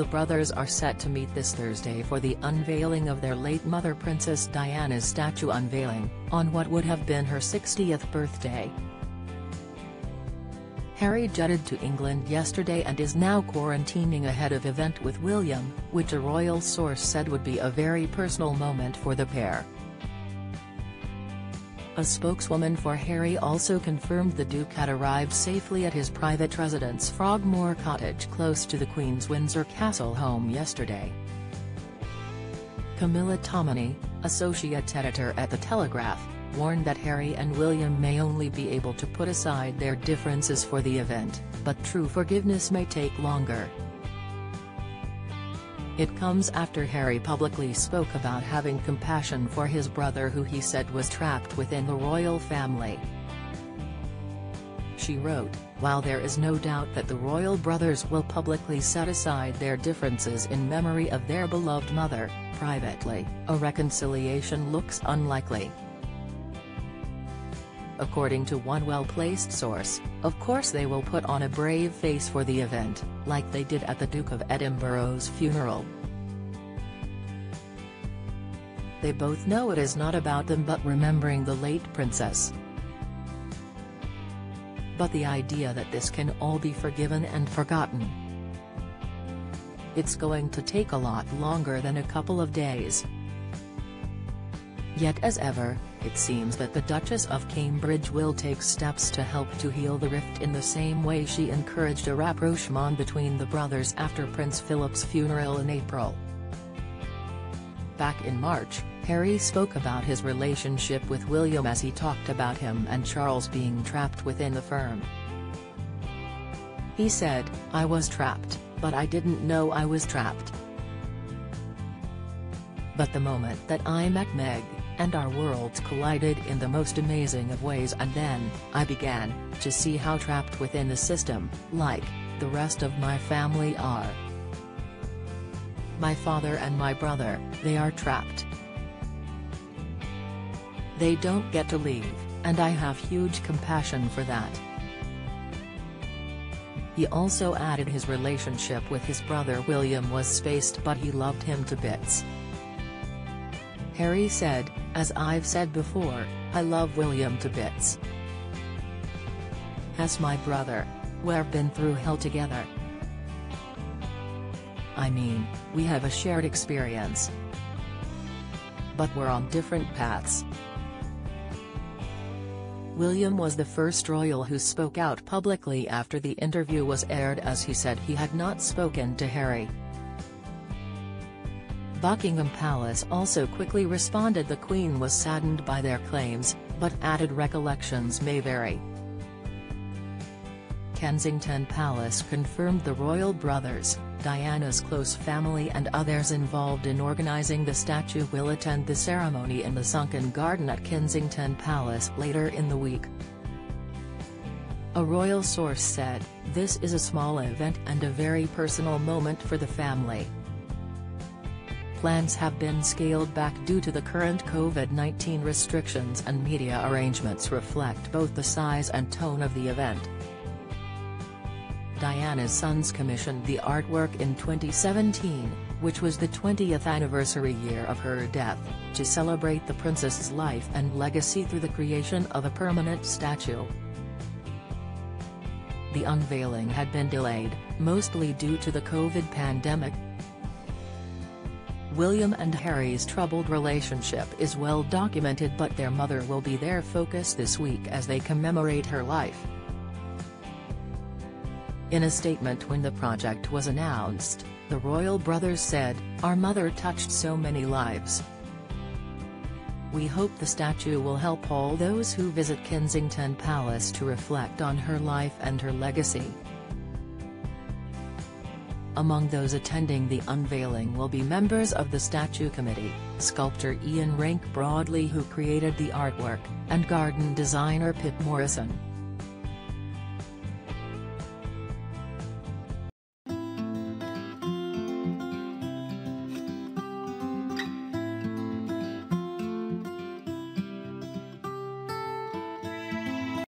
The brothers are set to meet this Thursday for the unveiling of their late mother Princess Diana's statue unveiling, on what would have been her 60th birthday. Harry jetted to England yesterday and is now quarantining ahead of event with William, which a royal source said would be a very personal moment for the pair. A spokeswoman for Harry also confirmed the Duke had arrived safely at his private residence Frogmore Cottage close to the Queen's Windsor Castle home yesterday. Camilla Tominey, associate editor at The Telegraph, warned that Harry and William may only be able to put aside their differences for the event, but true forgiveness may take longer. It comes after Harry publicly spoke about having compassion for his brother who he said was trapped within the royal family. She wrote, while there is no doubt that the royal brothers will publicly set aside their differences in memory of their beloved mother, privately, a reconciliation looks unlikely. According to one well-placed source, of course they will put on a brave face for the event, like they did at the Duke of Edinburgh's funeral. They both know it is not about them but remembering the late princess. But the idea that this can all be forgiven and forgotten. It's going to take a lot longer than a couple of days. Yet as ever, it seems that the Duchess of Cambridge will take steps to help to heal the rift in the same way she encouraged a rapprochement between the brothers after Prince Philip's funeral in April. Back in March, Harry spoke about his relationship with William as he talked about him and Charles being trapped within the firm. He said, I was trapped, but I didn't know I was trapped. But the moment that I met Meg, and our worlds collided in the most amazing of ways and then, I began, to see how trapped within the system, like, the rest of my family are. My father and my brother, they are trapped. They don't get to leave, and I have huge compassion for that. He also added his relationship with his brother William was spaced but he loved him to bits. Harry said, as I've said before, I love William to bits. As my brother. We've been through hell together. I mean, we have a shared experience. But we're on different paths. William was the first royal who spoke out publicly after the interview was aired as he said he had not spoken to Harry. Buckingham Palace also quickly responded the Queen was saddened by their claims, but added recollections may vary. Kensington Palace confirmed the royal brothers, Diana's close family and others involved in organising the statue will attend the ceremony in the sunken garden at Kensington Palace later in the week. A royal source said, this is a small event and a very personal moment for the family. Plans have been scaled back due to the current COVID-19 restrictions and media arrangements reflect both the size and tone of the event. Diana's sons commissioned the artwork in 2017, which was the 20th anniversary year of her death, to celebrate the princess's life and legacy through the creation of a permanent statue. The unveiling had been delayed, mostly due to the COVID pandemic, William and Harry's troubled relationship is well documented but their mother will be their focus this week as they commemorate her life. In a statement when the project was announced, the royal brothers said, Our mother touched so many lives. We hope the statue will help all those who visit Kensington Palace to reflect on her life and her legacy. Among those attending the unveiling will be members of the statue committee, sculptor Ian Rank Broadley who created the artwork, and garden designer Pip Morrison.